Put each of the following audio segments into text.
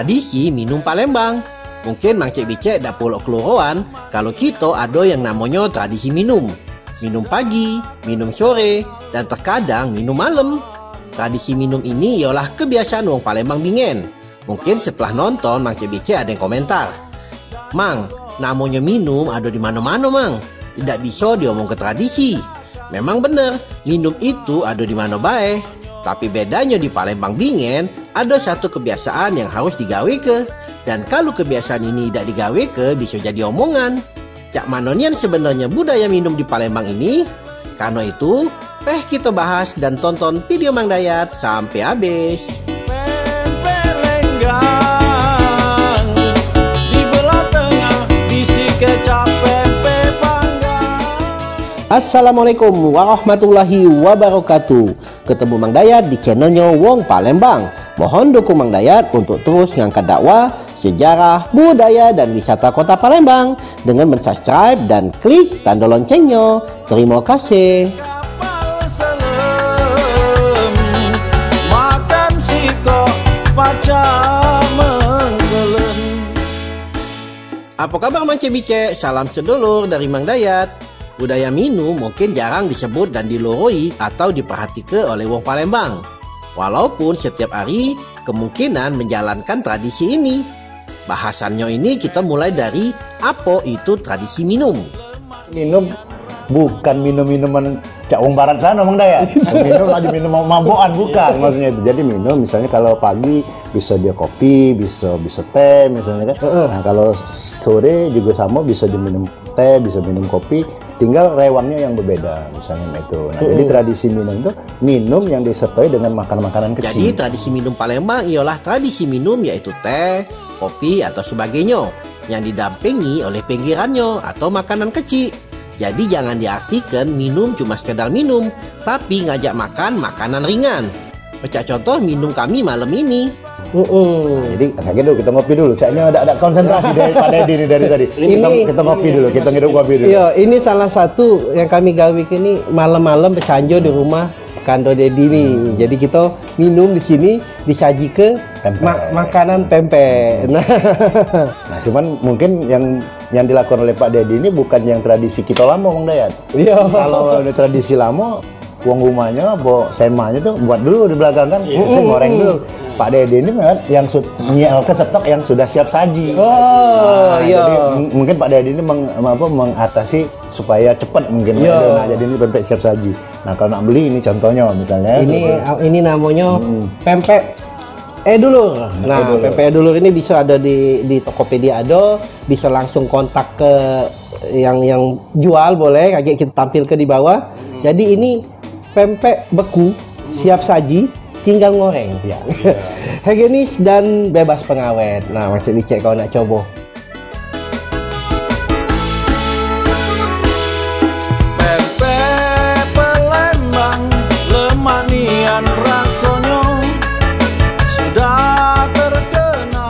tradisi minum Palembang. Mungkin Mang Cik Bicek dak pulau keluruan kalau kita ada yang namanya tradisi minum. Minum pagi, minum sore, dan terkadang minum malam. Tradisi minum ini ialah kebiasaan wong Palembang bingen. Mungkin setelah nonton Mang Bicek ada yang komentar. Mang, namanya minum ada di mana-mana, Mang. Tidak bisa diomong ke tradisi. Memang benar, minum itu ada di mana baik. Tapi bedanya di Palembang Bingen, ada satu kebiasaan yang harus digawe ke. Dan kalau kebiasaan ini tidak digawe ke, bisa jadi omongan. Cak manonian sebenarnya budaya minum di Palembang ini? Karena itu, peh kita bahas dan tonton video Mang Dayat sampai habis. Assalamualaikum warahmatullahi wabarakatuh Ketemu Mang Dayat di channelnya Wong Palembang Mohon dukung Mang Dayat untuk terus ngangkat dakwah Sejarah, budaya, dan wisata kota Palembang Dengan mensubscribe dan klik tanda loncengnya Terima kasih Apa kabar Mang Cebice? Salam sedulur dari Mang Dayat Budaya minum mungkin jarang disebut dan diloroi atau diperhatikan oleh wong Palembang. Walaupun setiap hari kemungkinan menjalankan tradisi ini. Bahasannya ini kita mulai dari apa itu tradisi minum. Minum bukan minum-minuman cak wong barat sana Mang Daya. Minum lagi minum mabokan bukan maksudnya itu. Jadi minum misalnya kalau pagi bisa dia kopi, bisa bisa teh misalnya kan. Nah, kalau sore juga sama bisa diminum teh, bisa minum kopi tinggal rewangnya yang berbeda misalnya itu. Nah, hmm. jadi tradisi minum itu minum yang disertai dengan makan-makanan kecil. Jadi tradisi minum Palembang ialah tradisi minum yaitu teh, kopi atau sebagainya yang didampingi oleh pinggirannya atau makanan kecil. Jadi jangan diartikan minum cuma sekedar minum, tapi ngajak makan makanan ringan. Pecah contoh minum kami malam ini -uh. Nah, jadi sakit dulu kita ngopi dulu. Caknya ada ada konsentrasi dari Pak Dedi ini dari tadi. Ini, kita, kita ngopi dulu, kita ngidup kopi dulu. Iya, ini salah satu yang kami gawe ini malam-malam bersanjo di rumah Kando Dedi nih. Hmm. Jadi kita minum di sini disaji ke ma makanan pempek. Nah. nah, cuman mungkin yang yang dilakukan oleh Pak Dedi ini bukan yang tradisi kita lama, Bang Dayat. Iya. Kalau tradisi lama uang rumahnya, bawa semanya tuh buat dulu di belakang kan, yeah. saya goreng dulu. Pak Dede ini kan yang ke stok yang sudah siap saji. Oh, nah, iya. Jadi mungkin Pak Dede ini meng, apa, mengatasi supaya cepat mungkin. Iya. Nah, jadi ini pempek siap saji. Nah, kalau nak beli ini contohnya misalnya. Ini seperti, ini namanya hmm. pempek Eh dulu. Nah, dulu. pempek dulu ini bisa ada di di Tokopedia ada, bisa langsung kontak ke yang yang jual boleh, kayak kita tampil ke di bawah. Hmm. Jadi ini pempek beku siap saji tinggal ngoreng ya, ya. higienis dan bebas pengawet nah maksud dicek kalau nak coba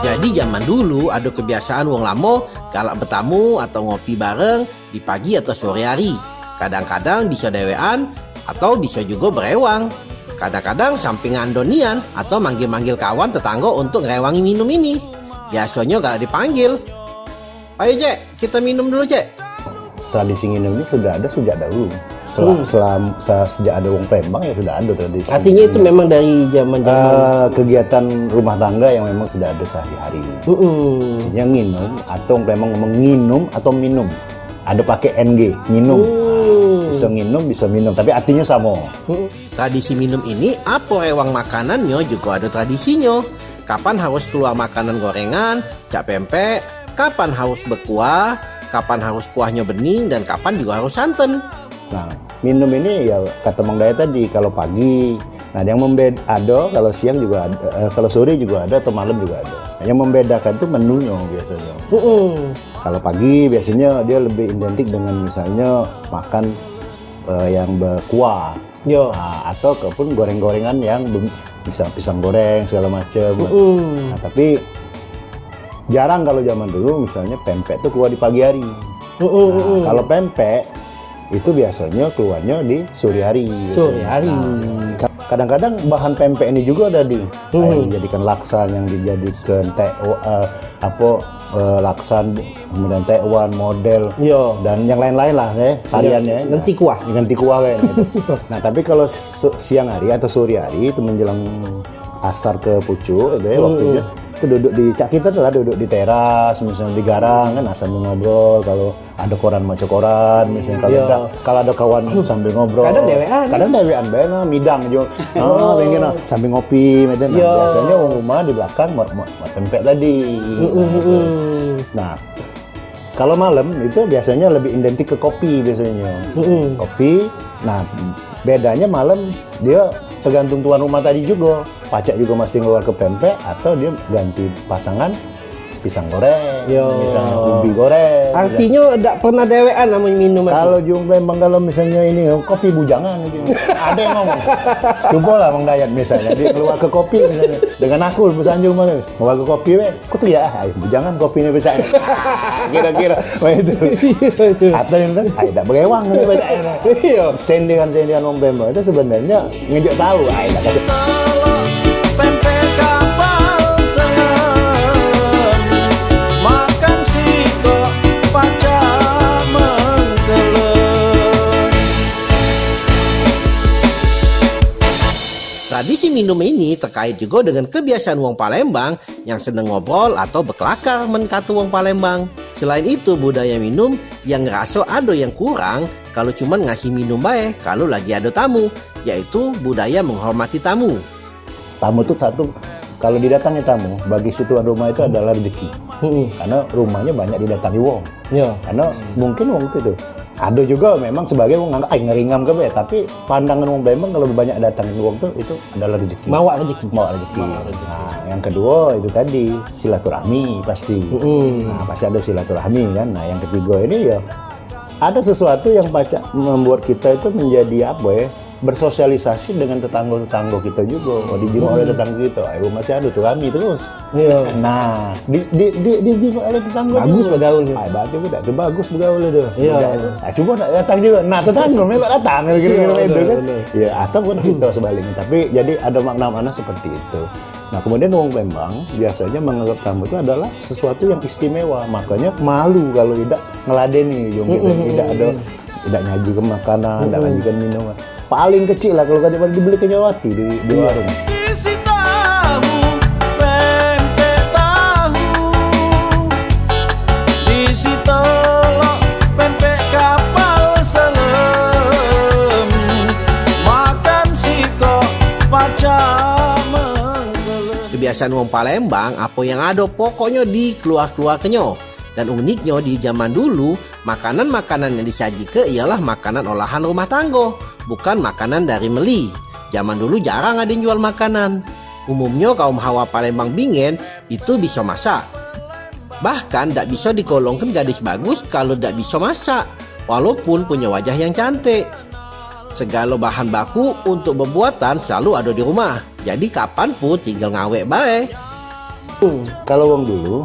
Jadi zaman dulu ada kebiasaan wong lamo galak bertamu atau ngopi bareng di pagi atau sore hari. Kadang-kadang bisa dewean atau bisa juga berewang. Kadang-kadang samping andonian atau manggil-manggil kawan tetangga untuk ngerewangi minum ini. Biasanya kalau dipanggil. Ayo Cek, kita minum dulu Cek. Tradisi minum ini sudah ada sejak dahulu. Selam, hmm. selam, sejak ada wong Palembang ya sudah ada tradisi. Artinya itu memang dari zaman zaman uh, kegiatan rumah tangga yang memang sudah ada sehari-hari. Uh -uh. Yang minum atau memang menginum atau minum. Ada pakai NG, minum. Uh bisa minum bisa minum. Tapi artinya sama. Tradisi minum ini apa rewang makanannya juga ada tradisinya. Kapan harus keluar makanan gorengan cak pempek kapan harus berkuah kapan harus kuahnya bening dan kapan juga harus santan. Nah minum ini ya kata Mang Daya tadi kalau pagi nah yang membeda ada kalau siang juga ada eh, kalau sore juga ada atau malam juga ada. Nah, yang membedakan itu menunya biasanya. Uh -uh. kalau pagi biasanya dia lebih identik dengan misalnya makan uh, yang berkuah Yo. Nah, atau kepun goreng-gorengan yang bisa pisang goreng segala macam. Uh. Nah, tapi jarang kalau zaman dulu misalnya pempek itu keluar di pagi hari. Uh, uh, nah, kalau pempek itu biasanya keluarnya di sore hari. Sore hari. Nah, kadang-kadang bahan pempek ini juga ada di hmm. yang dijadikan laksan yang dijadikan teh uh, apa uh, laksan kemudian tekwan model Yo. dan yang lain-lain lah ya variannya nah, nanti kuah nanti kuah kayak gitu. nah tapi kalau siang hari atau sore hari itu menjelang asar ke pucuk itu ya hmm. Itu duduk di cak kita lah duduk di teras misalnya di garang kan sambil ngobrol. Kalau ada koran maca koran misalnya kalau ada kalau ada kawan sambil ngobrol. kadang dewean. Kadang dewean benar midang jo oh pengen sambil ngopi macam nah, biasanya orang rumah di belakang mau mau tempe tadi. Nah kalau malam itu biasanya lebih identik ke kopi biasanya. Kopi nah bedanya malam dia tergantung tuan rumah tadi juga. Pacak juga masih ngeluar ke pempek atau dia ganti pasangan pisang goreng, Yo. misalnya ubi goreng. Artinya tidak pernah dewean namanya minum. Kalau jumlah memang kalau misalnya ini kopi bujangan gitu. ada yang ngomong. Coba lah Bang Dayat misalnya dia keluar ke kopi misalnya dengan aku bersanjung mana keluar ke kopi we, kok tuh ya ayo bujangan kopinya bisa. Kira-kira itu. Atau yang kan, ayo tidak berewang gitu Iya. Sendian sendian Om Bembo itu sebenarnya ngejek tahu, ayo tidak Tradisi minum ini terkait juga dengan kebiasaan wong Palembang yang seneng ngobrol atau berkelakar menkatu wong Palembang. Selain itu budaya minum yang ngerasa ada yang kurang kalau cuma ngasih minum baik kalau lagi ada tamu, yaitu budaya menghormati tamu. Tamu itu satu kalau didatangi tamu bagi si tuan rumah itu adalah rezeki. Hmm. Karena rumahnya banyak didatangi wong. Ya. Karena mungkin wong itu ada juga memang sebagai wong nganggak ay ngeringam ke tapi pandangan wong memang kalau banyak datang wong tuh itu adalah rezeki. Mawa rezeki. Mawa rezeki. Nah yang kedua itu tadi silaturahmi pasti. Mm. nah pasti ada silaturahmi kan. Nah yang ketiga ini ya ada sesuatu yang baca membuat kita itu menjadi apa ya bersosialisasi dengan tetangga-tetangga kita juga. Oh, di hmm. oleh tetangga kita, ayo masih ada tuh kami terus. Iya. Nah, di di di, oleh tetangga. Bagus juga. bergaul. Ah, berarti udah tuh bagus bergaul itu. Iya. Ah, coba nak datang juga. Nah, tetangga memang datang kira-kira iya, itu kan. Iya, atau pun kita sebaliknya. Tapi jadi ada makna-makna seperti itu. Nah kemudian wong Lembang biasanya menganggap tamu itu adalah sesuatu yang istimewa, makanya malu kalau tidak ngeladeni, mm -hmm. tidak ada tidak nyaji ke makanan, tidak nyajikan minuman paling kecil lah kalau kata dibeli ke Nyawati di, di iya. warung. Kebiasaan wong Palembang apa yang ada pokoknya di keluar-keluar kenyo. Dan uniknya di zaman dulu, makanan-makanan yang disaji ke ialah makanan olahan rumah tangga, bukan makanan dari meli. Zaman dulu jarang ada yang jual makanan. Umumnya kaum Hawa Palembang Bingen itu bisa masak. Bahkan tidak bisa dikolongkan gadis bagus kalau tidak bisa masak, walaupun punya wajah yang cantik. Segala bahan baku untuk pembuatan selalu ada di rumah. Jadi kapan pun tinggal ngawek baik. Hmm, kalau wong dulu,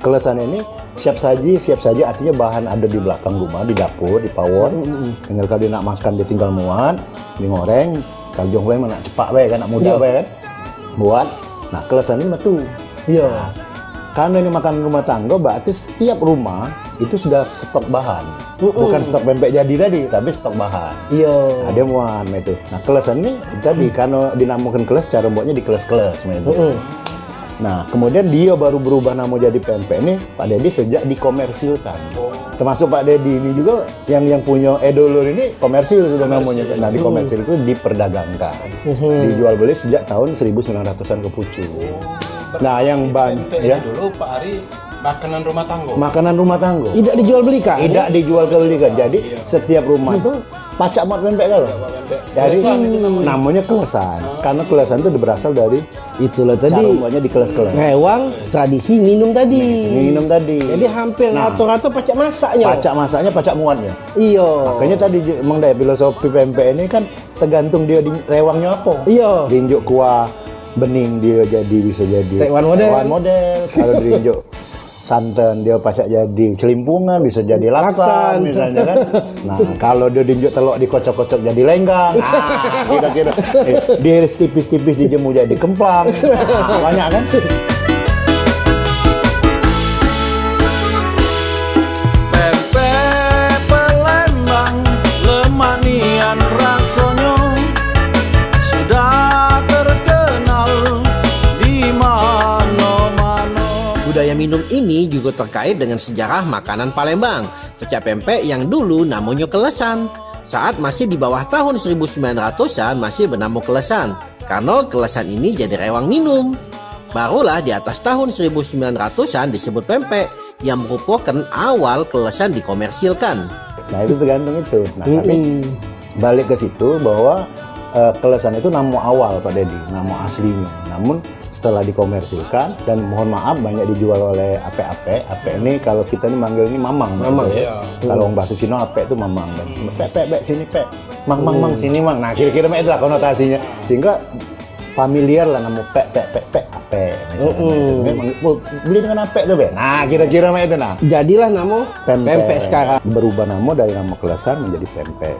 kelesan ini siap saji siap saja artinya bahan ada di belakang rumah di dapur di pawon. Mm-hmm. tinggal kalau dia nak makan dia tinggal muat digoreng. Kalau jong mana cepat bae kan nak mudah iya. bae kan. Buat. Nah kelesan ini metu. Iya. Nah, karena ini makan rumah tangga berarti setiap rumah itu sudah stok bahan. -uh. bukan stok pempek jadi tadi tapi stok bahan. Iya. Nah, dia muat itu nah kelesan ini tadi mm. karena dinamakan keles cara buatnya di keles-keles uh -uh. Nah, kemudian dia baru berubah nama jadi pempek ini Pak Dedi sejak dikomersilkan. Oh. Termasuk Pak Dedi ini juga yang yang punya edolur ini komersil sudah namanya. Nah, di komersil itu diperdagangkan. Hmm. Dijual beli sejak tahun 1900-an ke pucu. Oh. Nah, yang ban ya dulu Pak Ari makanan rumah tangga. Makanan rumah tangga. Tidak dijual belikan. Tidak dijual belikan. Jadi iya. setiap rumah itu pacak mat pempek kalau. Dari hmm, namanya kelesan. Ah. Karena kelesan itu berasal dari itulah tadi. Cara di kelas-kelas. Rewang tradisi minum tadi. Minum tadi. Jadi hampir nah, rata-rata pacak masaknya. Pacak masaknya, pacak muatnya. Iya. Makanya tadi Mang Daya filosofi pempek ini kan tergantung dia di rewangnya apa. Iya. Diinjuk kuah bening dia jadi bisa jadi Taiwan model. Taiwan model. Kalau diinjuk santan dia pasak jadi celimpungan bisa jadi laksan, Laksan. misalnya kan. Nah kalau dia diinjek telur dikocok-kocok jadi lenggang. Nah kira-kira. Eh, diiris tipis-tipis dijemur jadi kemplang. Nah, banyak kan ini juga terkait dengan sejarah makanan Palembang. Pecak pempek yang dulu namanya kelesan. Saat masih di bawah tahun 1900-an masih bernama kelesan. Karena kelesan ini jadi rewang minum. Barulah di atas tahun 1900-an disebut pempek yang merupakan awal kelesan dikomersilkan. nah itu tergantung itu nah tapi balik ke situ bahwa eh, kelesan itu nama awal Pak Dedi nama aslinya namun setelah dikomersilkan dan mohon maaf banyak dijual oleh ape-ape ape. Ini kalau kita ini manggil ini mamang mamang Iya. kalau orang bahasa Cina ape itu mamang dan pek pek pek sini pek mang mang mang sini mang. Nah kira-kira itulah konotasinya. Sehingga familiar lah nama pek pek pek pek ape Memang, oh, beli dengan ape tuh be nah kira-kira mah itu nah. Jadilah nama pempek, sekarang. berubah nama dari nama kelesan menjadi pempek.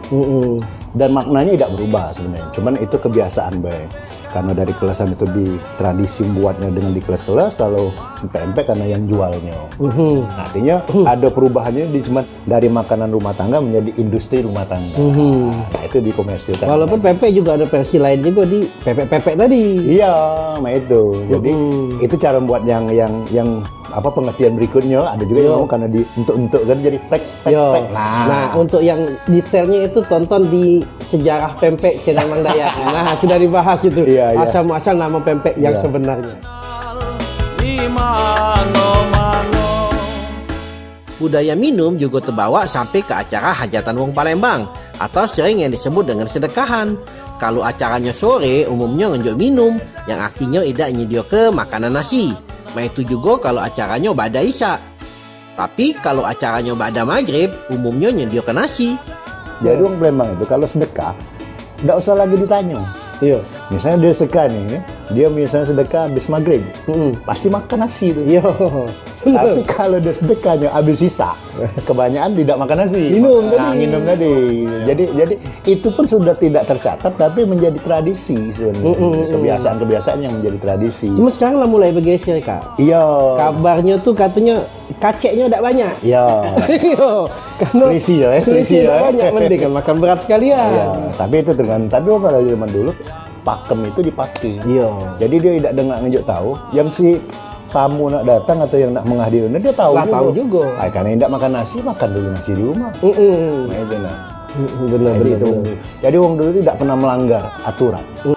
Dan maknanya tidak berubah sebenarnya. Cuman itu kebiasaan baik karena dari kelesan itu di tradisi buatnya dengan di kelas-kelas kalau pempek karena yang jualnya. Nah, artinya ada perubahannya di cuman dari makanan rumah tangga menjadi industri rumah tangga nah itu dikomersilkan Mhm. Walaupun pempek juga ada versi lain juga di pepek-pepek tadi. iya nah itu jadi Mhm. itu cara buat yang yang yang apa pengertian berikutnya ada juga yang mau karena di untuk untuk kan jadi pek pek Yo. pek nah, Nah, untuk yang detailnya itu tonton di sejarah pempek channel Mang Dayat. Nah, sudah dibahas itu. Iya, iya. Asal-muasal nama pempek yang Iya. sebenarnya. Budaya minum juga terbawa sampai ke acara hajatan wong Palembang atau sering yang disebut dengan sedekahan. Kalau acaranya sore, umumnya ngenjuk minum yang artinya tidak nyedio ke makanan nasi. Nah itu juga kalau acaranya bada isya. Tapi kalau acaranya bada maghrib, umumnya nyedio ke nasi. Jadi orang Palembang itu kalau sedekah, nggak usah lagi ditanya. Iya. Misalnya dia sedekah nih, ya, dia misalnya sedekah habis maghrib, Mm-mm. pasti makan nasi itu. Iya. Tapi kalau dia sedekahnya habis sisa, kebanyakan tidak makan nasi. Minum nah, tadi. minum tadi. Jadi jadi itu pun sudah tidak tercatat, tapi menjadi tradisi sebenarnya. Kebiasaan-kebiasaan yang menjadi tradisi. Cuma sekarang lah mulai bergeser, Kak. Iya. Kabarnya tuh katanya kaceknya tidak banyak. Iya. Iya. Karena Selisih ya, selisih selisih ya. banyak mending kan makan berat sekalian. Iya, tapi itu dengan tapi kalau zaman dulu pakem itu dipakai. Iya. Jadi dia tidak dengar ngejuk tahu yang si tamu nak datang atau yang nak menghadiri dia tahu Lah, juga. tahu juga. Ah, karena tidak makan nasi makan dulu nasi di rumah. Mm-mm. Nah, itu nah. Benar, Jadi benar, itu. benar. Jadi wong dulu tidak pernah melanggar aturan. Lalu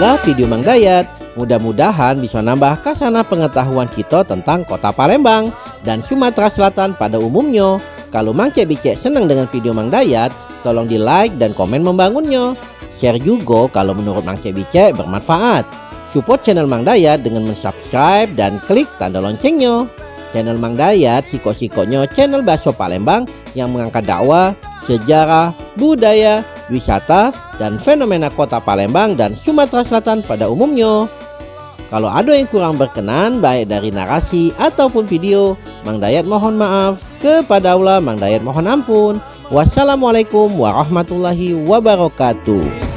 Demikianlah video Mang Dayat. Mudah-mudahan bisa nambah kasana pengetahuan kita tentang kota Palembang dan Sumatera Selatan pada umumnya. Kalau Mang Cek Bicek senang dengan video Mang Dayat, tolong di like dan komen membangunnya. Share juga kalau menurut Mang Cek Bicek bermanfaat. Support channel Mang Dayat dengan mensubscribe dan klik tanda loncengnya. Channel Mang Dayat siko-sikonya channel Baso Palembang yang mengangkat dakwah, sejarah, budaya, wisata, dan fenomena kota Palembang dan Sumatera Selatan pada umumnya. Kalau ada yang kurang berkenan baik dari narasi ataupun video, Mang Dayat mohon maaf. Kepada Allah Mang Dayat mohon ampun. Wassalamualaikum warahmatullahi wabarakatuh.